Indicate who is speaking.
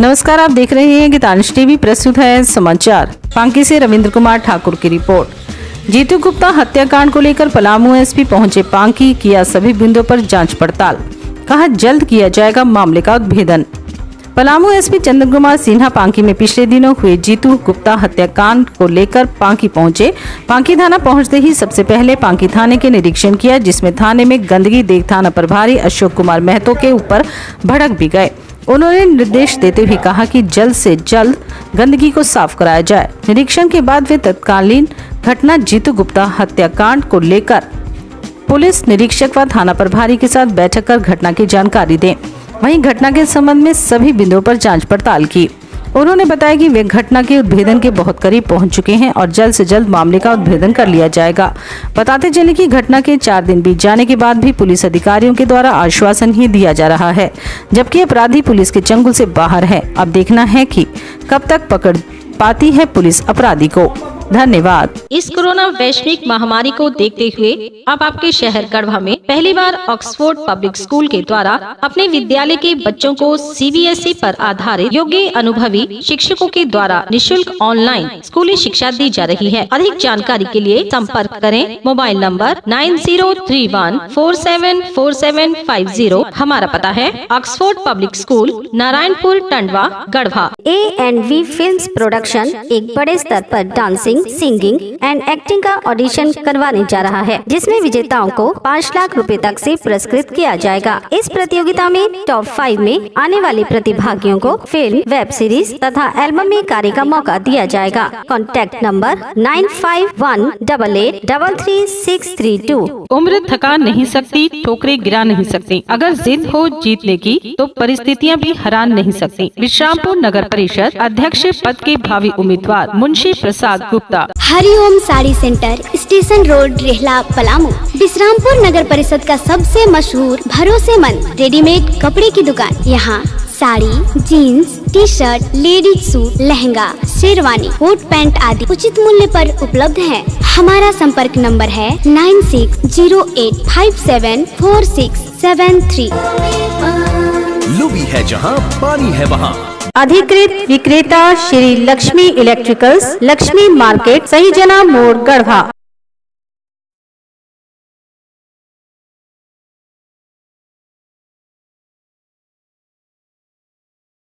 Speaker 1: नमस्कार, आप देख रहे हैं गीतांश टीवी, प्रस्तुत है समाचार। पांकी से रविंद्र कुमार ठाकुर की रिपोर्ट। जीतू गुप्ता हत्याकांड को लेकर पलामू एसपी पहुँचे पांकी, किया सभी बिंदुओं पर जाँच पड़ताल। कहा, जल्द किया जाएगा मामले का उद्भेदन। पलामू एसपी चंद्र कुमार सिन्हा पांकी में पिछले दिनों हुए जीतू गुप्ता हत्याकांड को लेकर पांकी पहुँचे। पांकी थाना पहुँचते ही सबसे पहले पांकी थाने के निरीक्षण किया, जिसमें थाने में गंदगी देख थाना प्रभारी अशोक कुमार महतो के ऊपर भड़क भी गए। उन्होंने निर्देश देते हुए कहा कि जल्द से जल्द गंदगी को साफ़ कराया जाए। निरीक्षण के बाद वे तत्कालीन घटना जीतू गुप्ता हत्याकांड को लेकर पुलिस निरीक्षक व थाना प्रभारी के साथ बैठक कर घटना की जानकारी दें। वहीं घटना के संबंध में सभी बिंदुओं पर जाँच पड़ताल की। उन्होंने बताया कि वे घटना के उद्भेदन के बहुत करीब पहुँच चुके हैं और जल्द से जल्द मामले का उद्भेदन कर लिया जाएगा। बताते चले कि घटना के चार दिन बीत जाने के बाद भी पुलिस अधिकारियों के द्वारा आश्वासन ही दिया जा रहा है, जबकि अपराधी पुलिस के चंगुल से बाहर है। अब देखना है कि कब तक पकड़ पाती है पुलिस अपराधी को। धन्यवाद।
Speaker 2: इस कोरोना वैश्विक महामारी को देखते हुए अब आपके शहर गढ़वा में पहली बार ऑक्सफोर्ड पब्लिक स्कूल के द्वारा अपने विद्यालय के बच्चों को सीबीएसई पर आधारित योग्य अनुभवी शिक्षकों के द्वारा निशुल्क ऑनलाइन स्कूली शिक्षा दी जा रही है। अधिक जानकारी के लिए संपर्क करें mobile number nine zero three one four seven four seven five zero. हमारा पता है Oxford public school Narayanpur Tandwa Garhwa.
Speaker 3: A and V film production एक बड़े स्तर पर डांसिंग सिंगिंग एंड एक्टिंग का ऑडिशन करवाने जा रहा है, जिसमें विजेताओं को पाँच लाख रूपए तक ऐसी पुरस्कृत किया जाएगा। इस प्रतियोगिता में टॉप फाइव में आने वाले प्रतिभागियों को फ़िल्म वेब सीरीज़ तथा एल्बम में कार्य का मौका दिया जाएगा। Contact number nine five one double eight double three six three two
Speaker 1: उम्र थका नहीं सकती, ठोकरे गिरा नहीं सकती। अगर जिद हो जीतने की तो परिस्थितियाँ भी हरा नहीं सकती। विश्रामपुर नगर परिषद अध्यक्ष पद के भावी उम्मीदवार Munshi Prasad Gupta.
Speaker 4: Hariom sari centre, station road, Rehla, Palamu. Vishrampur नगर परिषद का सबसे मशहूर, भरोसेमंद, रेडीमेड कपड़े की दुकान। यहाँ sari, jeans T shirt ladies suit, lehenga sherwani coat pant आदि उचित मूल्य पर उपलब्ध है। हमारा संपर्क नंबर है nine six zero eight five seven four six seven three.
Speaker 5: Lubi है जहाँ पानी है वहाँ।
Speaker 3: अधिकृत विक्रेता श्री लक्ष्मी इलेक्ट्रिकल्स लक्ष्मी मार्केट सही जना मोड़ गढ़वा।